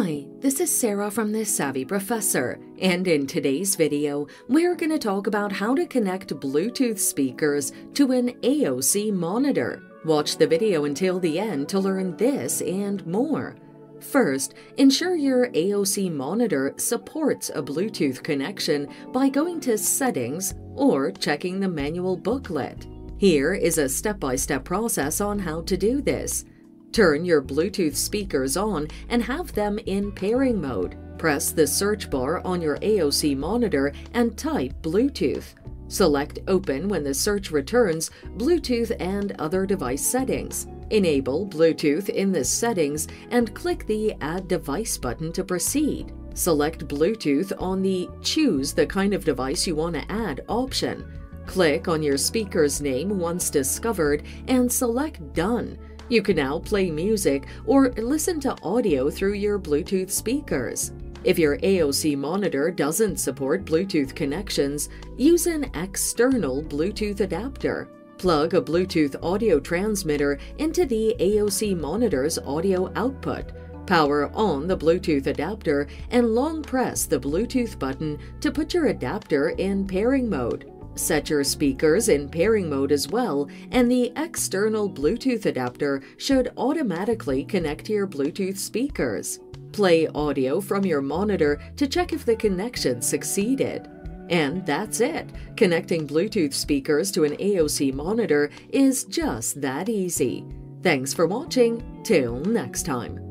Hi, this is Sarah from The Savvy Professor, and in today's video, we're going to talk about how to connect Bluetooth speakers to an AOC monitor. Watch the video until the end to learn this and more. First, ensure your AOC monitor supports a Bluetooth connection by going to Settings or checking the manual booklet. Here is a step-by-step process on how to do this. Turn your Bluetooth speakers on and have them in pairing mode. Press the search bar on your AOC monitor and type Bluetooth. Select Open when the search returns Bluetooth and other device settings. Enable Bluetooth in the settings and click the Add Device button to proceed. Select Bluetooth on the Choose the kind of device you want to add option. Click on your speaker's name once discovered and select Done. You can now play music or listen to audio through your Bluetooth speakers. If your AOC monitor doesn't support Bluetooth connections, use an external Bluetooth adapter. Plug a Bluetooth audio transmitter into the AOC monitor's audio output. Power on the Bluetooth adapter and long press the Bluetooth button to put your adapter in pairing mode. Set your speakers in pairing mode as well, and the external Bluetooth adapter should automatically connect to your Bluetooth speakers. Play audio from your monitor to check if the connection succeeded. And that's it. Connecting Bluetooth speakers to an AOC monitor is just that easy. Thanks for watching. Till next time.